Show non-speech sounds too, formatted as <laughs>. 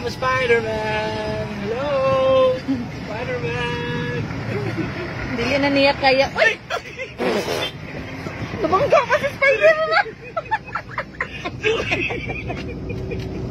I'm a Spider-Man. Hello, Spider-Man. Dili na niya kaya. Uy! Tumangga ka si Spider-Man! <laughs>